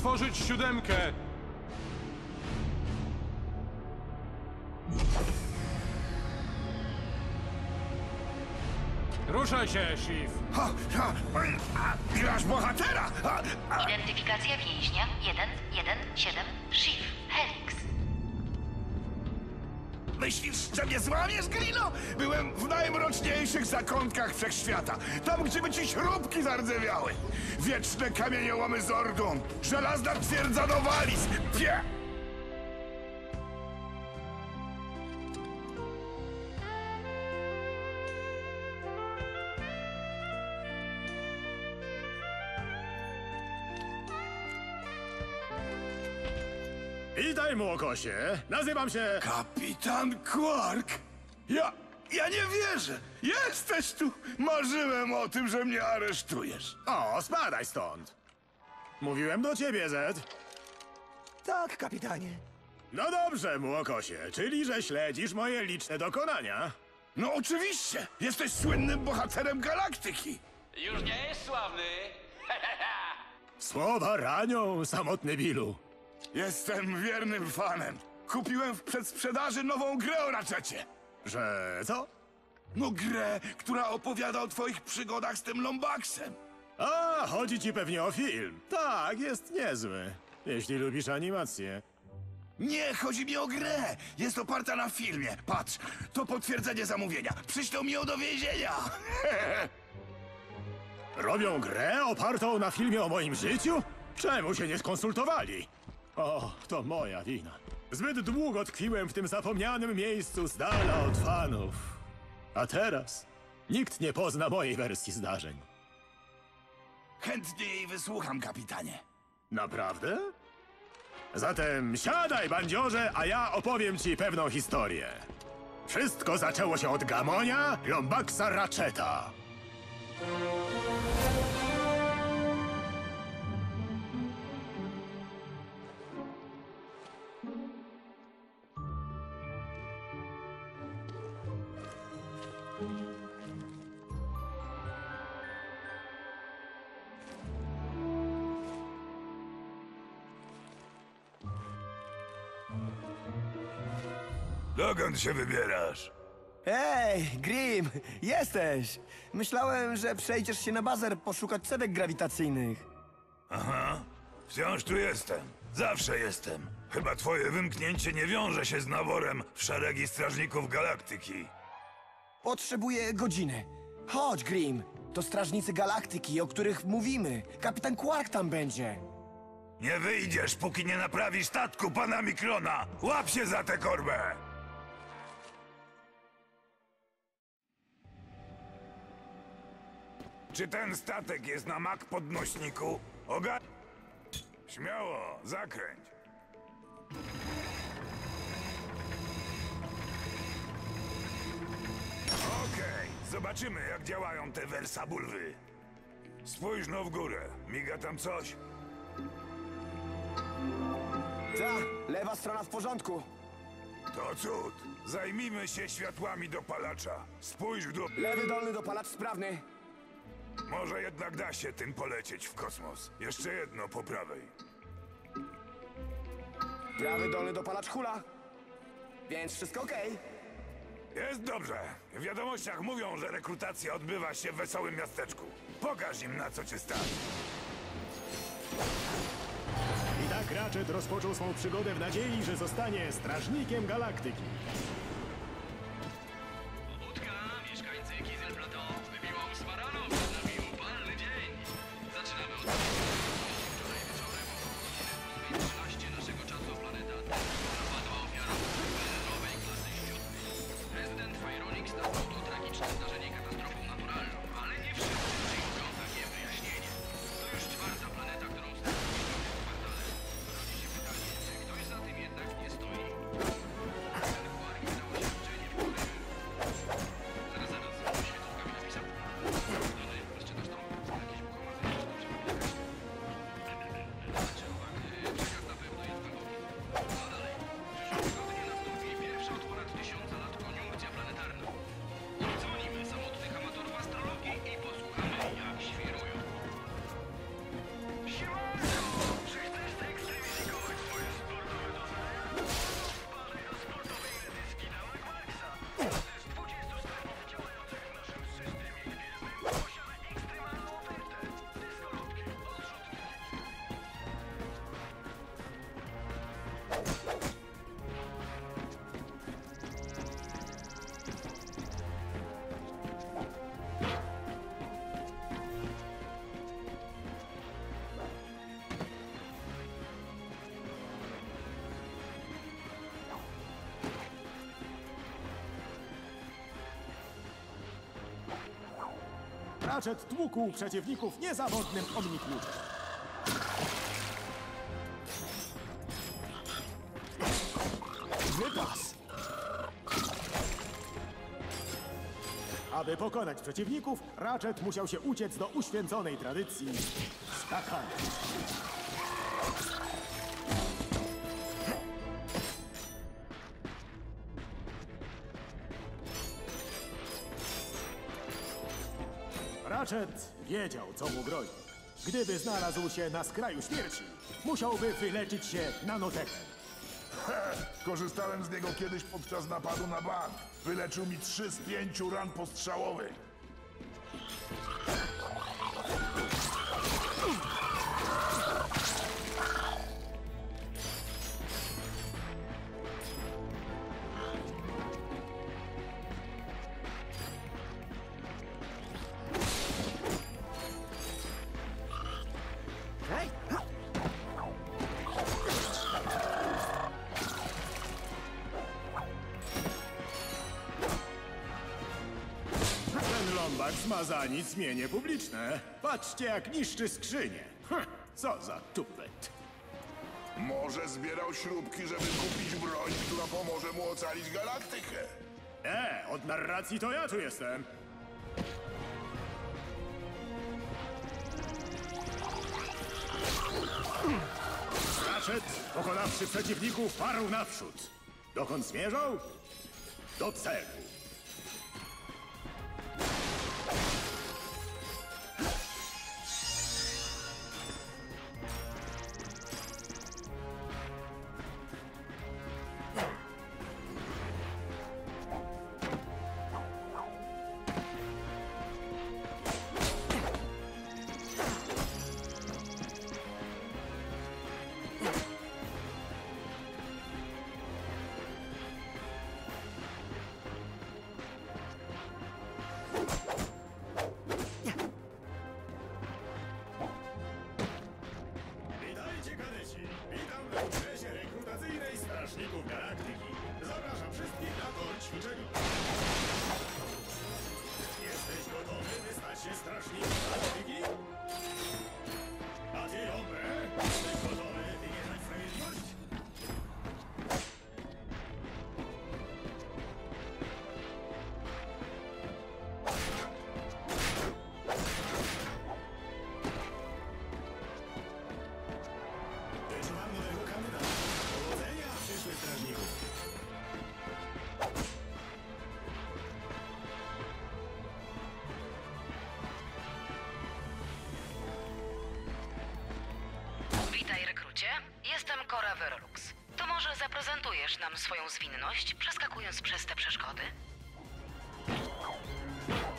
Otworzyć siódemkę! Ruszaj się, Shiv! Grasz bohatera! Identyfikacja więźnia 117 Shiv Helix. Myślisz, że mnie złamiesz, Glino? Byłem w najmroczniejszych zakątkach wszechświata. Tam, gdzie by ci śrubki zardzewiały. Wieczne kamieniołomy Zordun. Żelazna twierdza Nowalis. Pie... Witaj, młokosie. Nazywam się... Kapitan Quark! Ja... ja nie wierzę! Jesteś tu! Marzyłem o tym, że mnie aresztujesz. O, spadaj stąd. Mówiłem do ciebie, Zed. Tak, kapitanie. No dobrze, młokosie, czyli że śledzisz moje liczne dokonania. No oczywiście! Jesteś słynnym bohaterem galaktyki! Już nie jest sławny. Słowa ranią, samotny Bilu. Jestem wiernym fanem. Kupiłem w przedsprzedaży nową grę o Ratchetie. Że co? No grę, która opowiada o twoich przygodach z tym Lombaxem. A, chodzi ci pewnie o film. Tak, jest niezły. Jeśli lubisz animację. Nie, chodzi mi o grę. Jest oparta na filmie. Patrz, to potwierdzenie zamówienia. Przyślą mi ją do więzienia. Robią grę opartą na filmie o moim życiu? Czemu się nie skonsultowali? O, to moja wina. Zbyt długo tkwiłem w tym zapomnianym miejscu z dala od fanów. A teraz nikt nie pozna mojej wersji zdarzeń. Chętnie jej wysłucham, kapitanie. Naprawdę? Zatem siadaj, bandziorze, a ja opowiem ci pewną historię. Wszystko zaczęło się od Gamonia, Lombaxa Ratcheta. Dokąd się wybierasz? Ej, Grim, jesteś! Myślałem, że przejdziesz się na bazer poszukać cewek grawitacyjnych. Aha, wciąż tu jestem. Zawsze jestem. Chyba twoje wymknięcie nie wiąże się z naborem w szeregi strażników galaktyki. Potrzebuję godziny. Chodź, Grim. To strażnicy galaktyki, o których mówimy. Kapitan Quark tam będzie. Nie wyjdziesz, póki nie naprawisz statku pana Mikrona. Łap się za tę korbę! Czy ten statek jest na mak podnośniku? Oga... Śmiało, zakręć. Okej, zobaczymy jak działają te wersabulwy. Spójrz no w górę, miga tam coś? Ta, lewa strona w porządku. To cud. Zajmijmy się światłami dopalacza. Spójrz w dół. Lewy dolny dopalacz sprawny. Może jednak da się tym polecieć w kosmos. Jeszcze jedno po prawej. Prawy dolny dopalacz hula. Więc wszystko okej. Jest dobrze. W wiadomościach mówią, że rekrutacja odbywa się w wesołym miasteczku. Pokaż im na co cię stać. I tak Ratchet rozpoczął swą przygodę w nadziei, że zostanie strażnikiem galaktyki. Ratchet tłukł przeciwników niezawodnym omnikluczem. Wypas! Aby pokonać przeciwników, Ratchet musiał się uciec do uświęconej tradycji skakania. Ratchet wiedział, co mu grozi. Gdyby znalazł się na skraju śmierci, musiałby wyleczyć się nanotekem. Korzystałem z niego kiedyś podczas napadu na bank. Wyleczył mi trzy z pięciu ran postrzałowych. Ma za nic mienie publiczne. Patrzcie, jak niszczy skrzynię. Hm, co za tupet. Może zbierał śrubki, żeby kupić broń, która pomoże mu ocalić galaktykę. E, od narracji to ja tu jestem. Ratchet, pokonawszy przeciwników, parł naprzód. Dokąd zmierzał? Do celu. Zaprezentujesz nam swoją zwinność, przeskakując przez te przeszkody?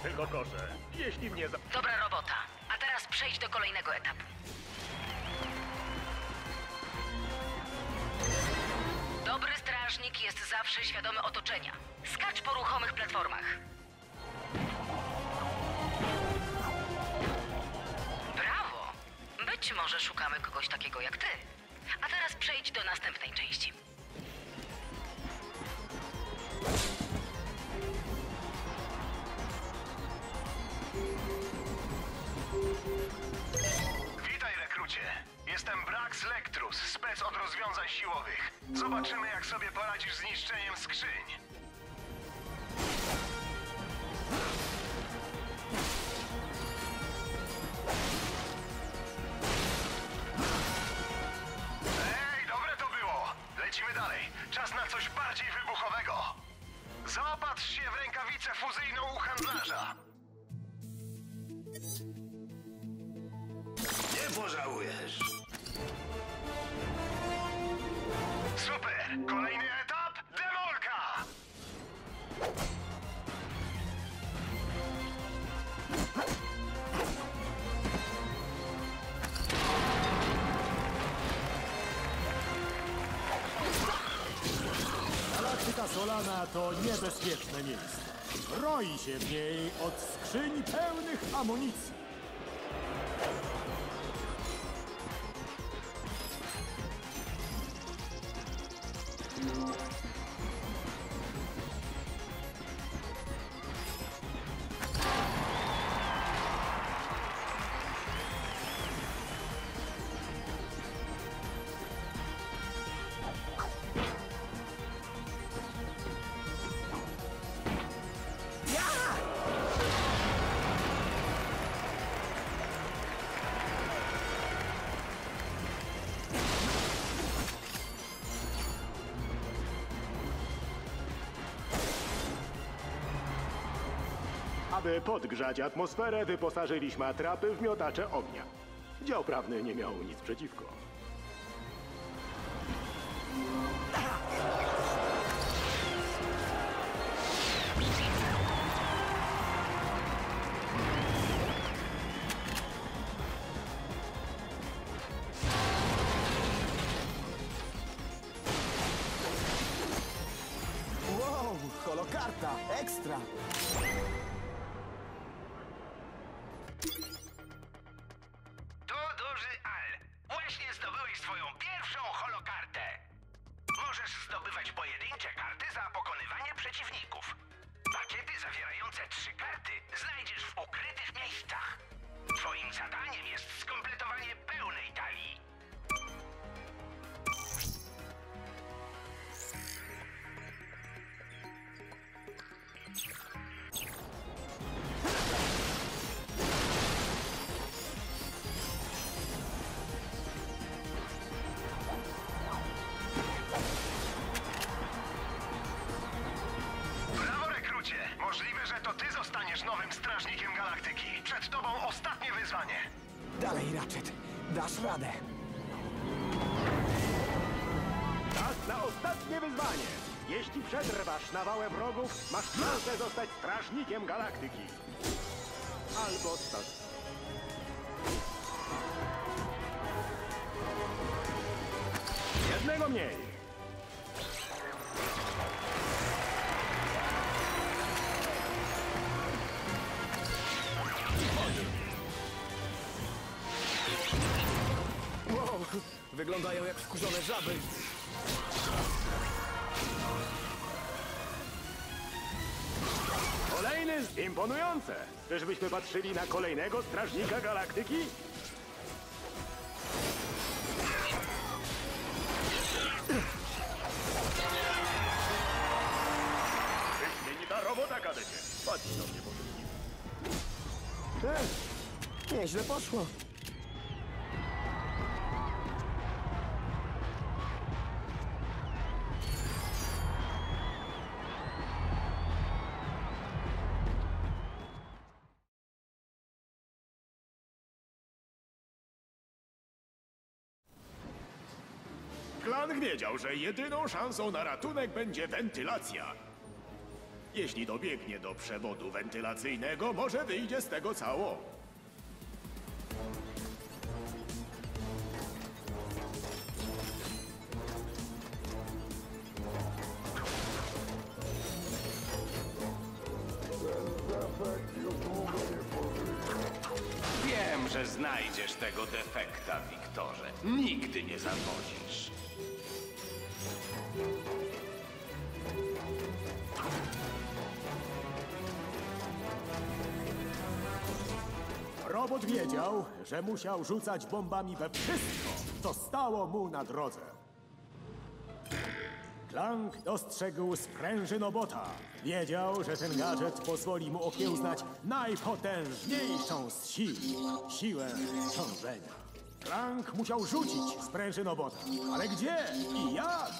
Tylko proszę, jeśli mnie za... Dobra robota. A teraz przejdź do kolejnego etapu. Dobry strażnik jest zawsze świadomy otoczenia. Skacz po ruchomych platformach. Brawo! Być może szukamy kogoś takiego jak ty. A teraz przejdź do następnej części. Jestem Brax Lectrus, spec od rozwiązań siłowych. Zobaczymy, jak sobie poradzisz z niszczeniem skrzyń. To niebezpieczne miejsce. Roi się w niej od skrzyń pełnych amunicji. Aby podgrzać atmosferę, wyposażyliśmy atrapy w miotacze ognia. Dział prawny nie miał nic przeciwko. Dalej, Ratchet, dasz radę. Czas na ostatnie wyzwanie! Jeśli przetrwasz nawałę wrogów, masz szansę zostać strażnikiem galaktyki. Albo stać. Wyglądają jak wkurzone żaby. Kolejny z... Imponujące! Czyżbyśmy patrzyli na kolejnego strażnika galaktyki? Wyśmienita robota, kadecie. Patrz do mnie, nieźle poszło. Klan wiedział, że jedyną szansą na ratunek będzie wentylacja. Jeśli dobiegnie do przewodu wentylacyjnego, może wyjdzie z tego cało. Wiem, że znajdziesz tego defekta, Wiktorze. Nigdy nie zawodzisz. Robot wiedział, że musiał rzucać bombami we wszystko, co stało mu na drodze. Clank dostrzegł sprężynobota. Wiedział, że ten gadżet pozwoli mu okiełznać najpotężniejszą z sił siłę ciążenia. Clank musiał rzucić sprężynobota. Ale gdzie i jak?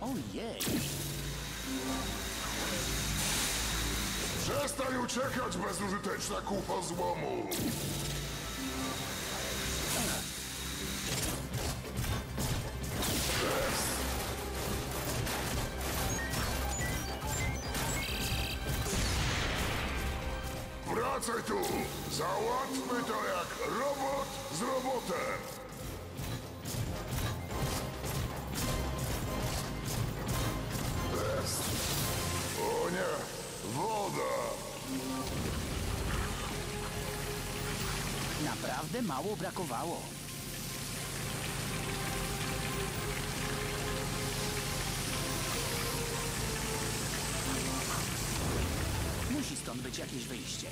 Ojej! Przestań uciekać, bezużyteczna kupa złomu! Brakowało. Musi stąd być jakieś wyjście.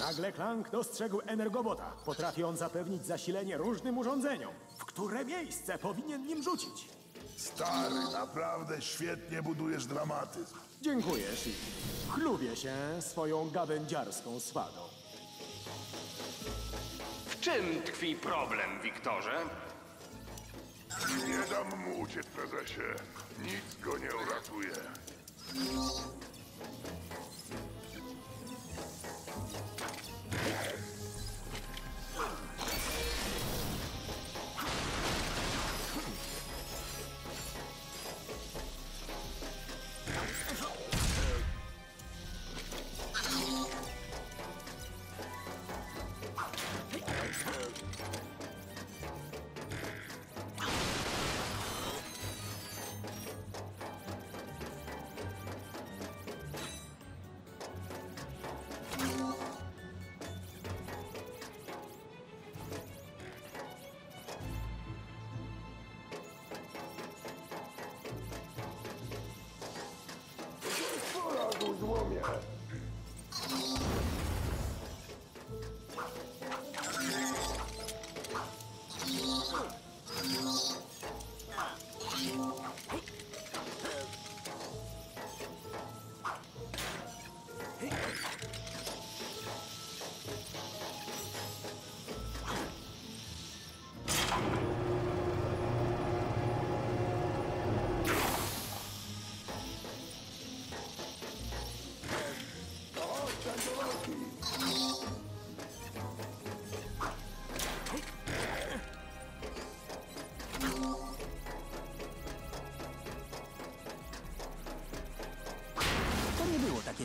Nagle Klank dostrzegł energobota. Potrafi on zapewnić zasilenie różnym urządzeniom. W które miejsce powinien nim rzucić? Stary, naprawdę świetnie budujesz dramatyzm. Dziękuję, Shiv. Chlubię się swoją gawędziarską swadą. W czym tkwi problem, Wiktorze? Nie dam mu uciec, prezesie. Nic go nie uratuje.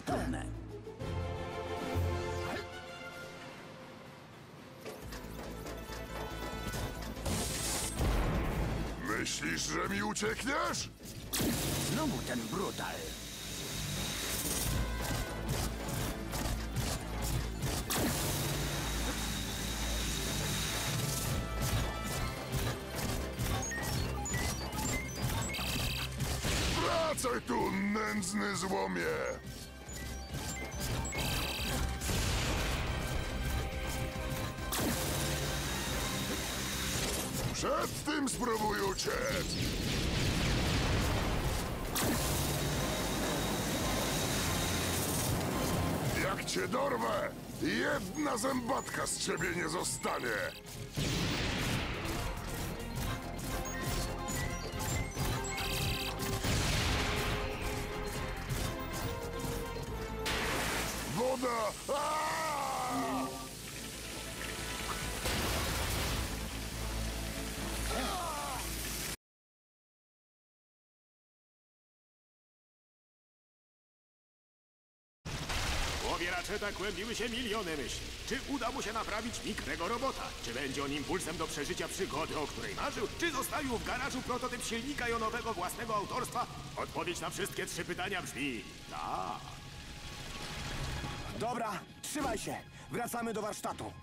Takie trudne. Myślisz, że mi uciekniesz? Znowu ten brutal. Wracaj tu, nędzny złomie! Przed tym spróbuj uciec! Jak cię dorwę, jedna zębatka z ciebie nie zostanie! Woda! Aaaa! Ratcheta kłębiły się miliony myśli. Czy uda mu się naprawić mikrego robota? Czy będzie on impulsem do przeżycia przygody, o której marzył? Czy zostawił w garażu prototyp silnika jonowego własnego autorstwa? Odpowiedź na wszystkie trzy pytania brzmi tak. Dobra, trzymaj się. Wracamy do warsztatu.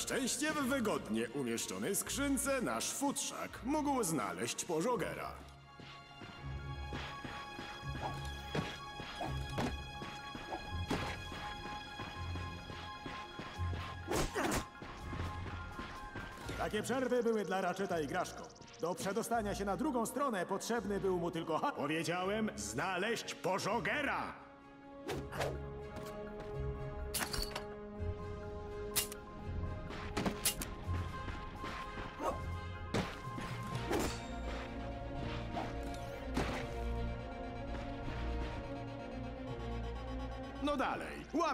Szczęście w wygodnie umieszczonej skrzynce nasz futrzak mógł znaleźć pożogera. Takie przerwy były dla Ratcheta igraszką. Do przedostania się na drugą stronę potrzebny był mu tylko... Powiedziałem, znaleźć pożogera!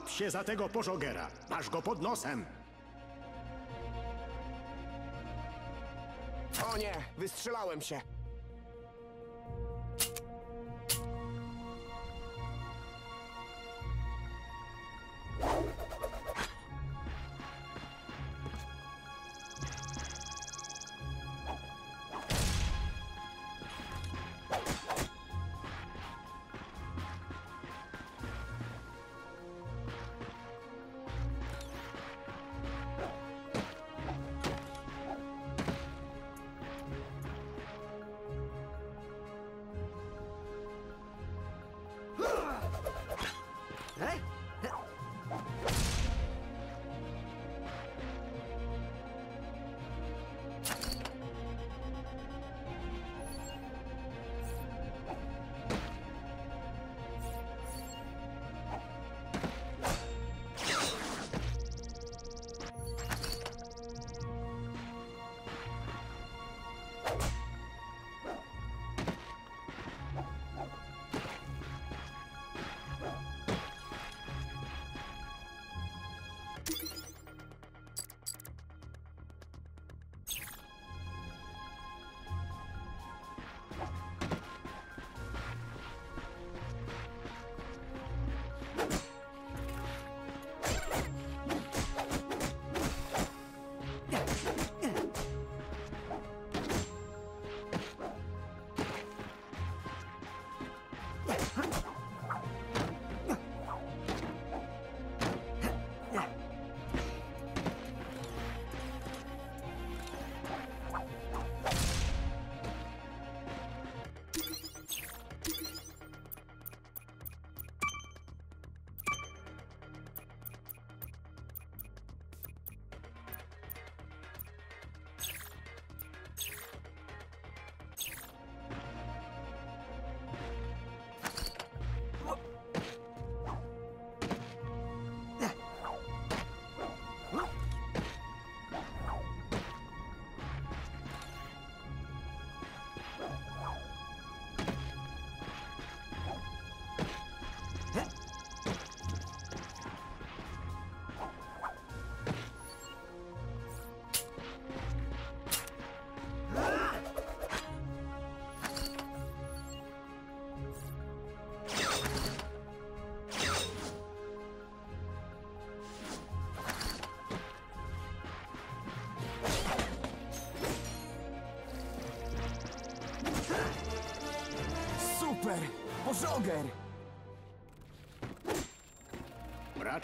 Łap się za tego pożogera. Masz go pod nosem. O nie, wystrzelałem się.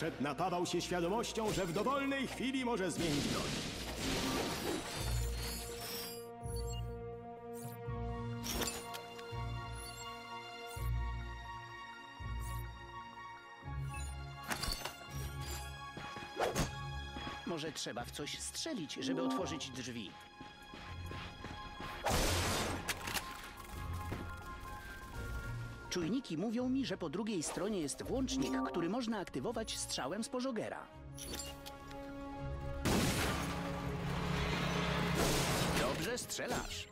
Ratchet napawał się świadomością, że w dowolnej chwili może zmienić broń. Może trzeba w coś strzelić, żeby otworzyć drzwi. Czujniki mówią mi, że po drugiej stronie jest włącznik, który można aktywować strzałem z pożogera. Dobrze strzelasz.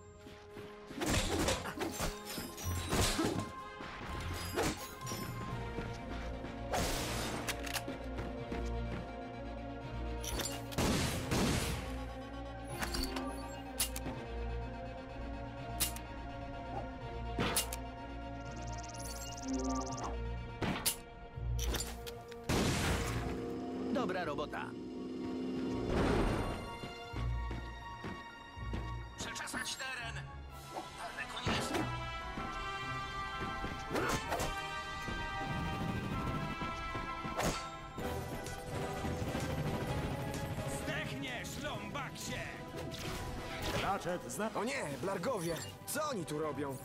Ratchet zna... O nie, Blargowie! Co oni tu robią?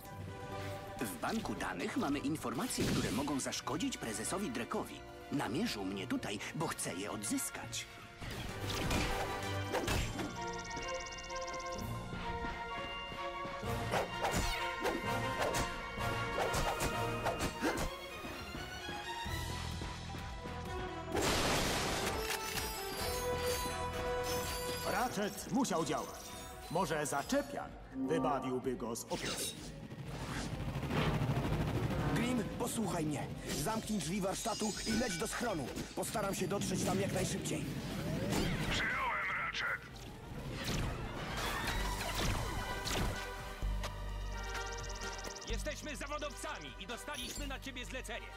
W banku danych mamy informacje, które mogą zaszkodzić prezesowi Drekowi. Namierzył mnie tutaj, bo chce je odzyskać. Ratchet musiał działać. Może zaczepian wybawiłby go z opresji. Grim, Posłuchaj mnie. Zamknij drzwi warsztatu i leć do schronu. Postaram się dotrzeć tam jak najszybciej. Przyjąłem, Ratchet. Jesteśmy zawodowcami i dostaliśmy na ciebie zlecenie.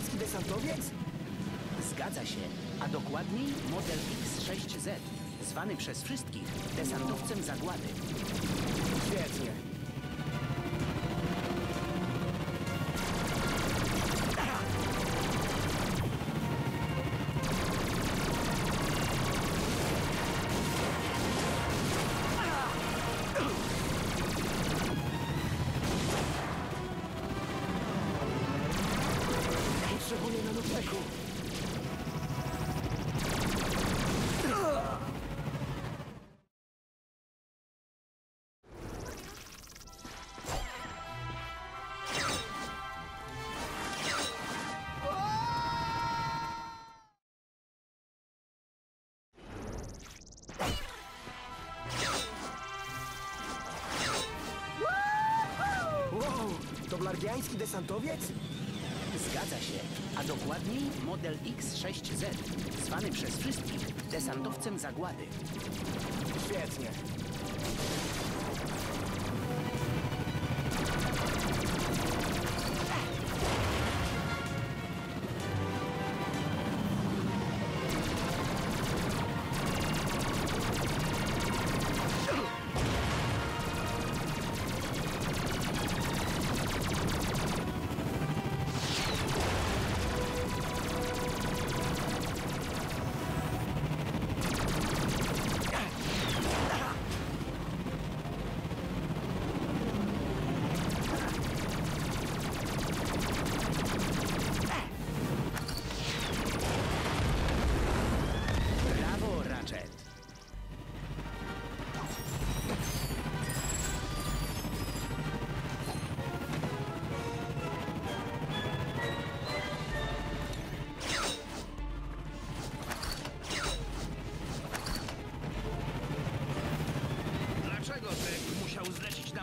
Blargiański desantowiec? Zgadza się, a dokładniej model X6Z, zwany przez wszystkich desantowcem zagłady. Świetnie. Blargiański desantowiec? Zgadza się, a dokładniej model X6Z, zwany przez wszystkich desantowcem zagłady. Świetnie.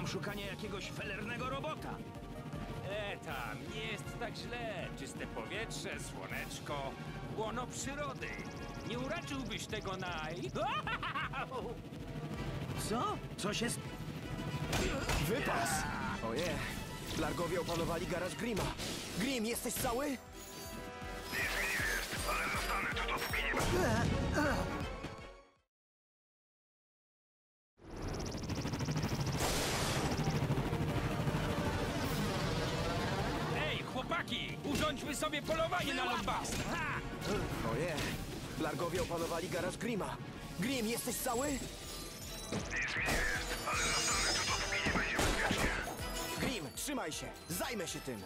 Szukanie jakiegoś felernego robota? E tam, nie jest tak źle. Czyste powietrze, słoneczko, łono przyrody. Nie uraczyłbyś tego naj... Co? Co się... st- Wypas! Oje, Largowie opanowali garaż Grima. Grim, jesteś cały? Nie jest, ale zostanę tu dopóki nie będę. Urządźmy sobie polowanie na Lombast! Ha! Oje, Largowie opanowali garaż Grima. Grim, jesteś cały? Nic mi nie jest, ale zostanę tu dopóki nie będzie bezpiecznie. Grim, trzymaj się, zajmę się tym.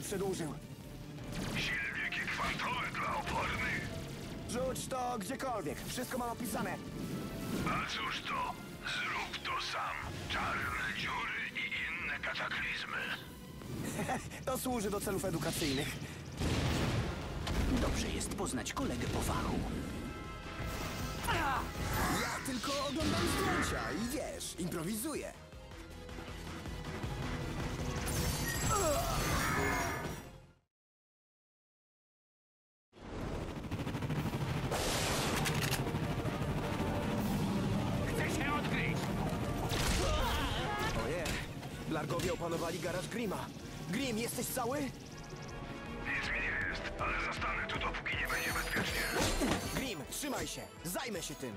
Się przedłużył. Silniki kwantowe dla opornych. Rzuć to gdziekolwiek, wszystko mam opisane. A cóż to? Zrób to sam. Czarne dziury i inne kataklizmy. To służy do celów edukacyjnych. Dobrze jest poznać kolegę po fachu. Ja tylko oglądam zdjęcia i wiesz, improwizuję. Chcę Opanowali garaż Grima. Grim, jesteś cały? Nic mi nie jest, ale zostanę tu, dopóki nie będzie bezpiecznie. Grim, trzymaj się, zajmę się tym.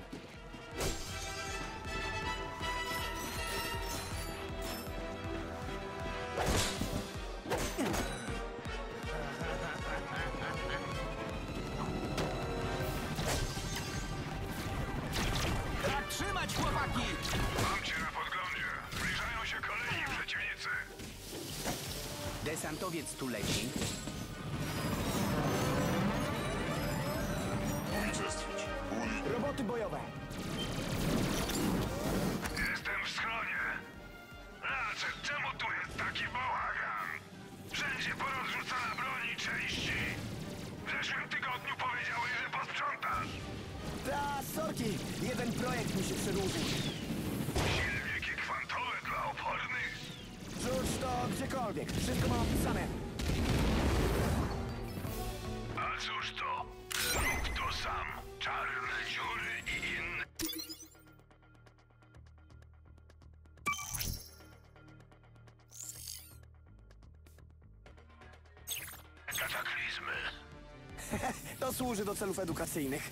Służy do celów edukacyjnych.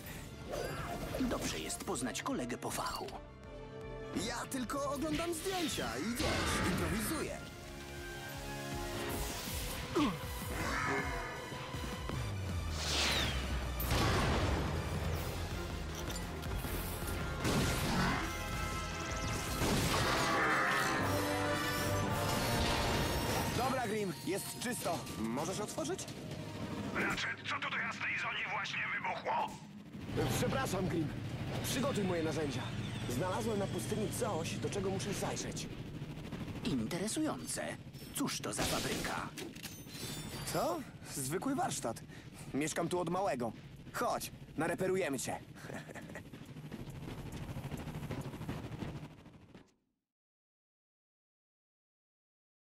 Dobrze jest poznać kolegę po fachu. Ja tylko oglądam zdjęcia i wiesz, improwizuję. Dobra, Grim, jest czysto. Możesz otworzyć? Przepraszam, Grim. Przygotuj moje narzędzia. Znalazłem na pustyni coś, do czego muszę zajrzeć. Interesujące. Cóż to za fabryka? Co? Zwykły warsztat. Mieszkam tu od małego. Chodź, nareperujemy cię.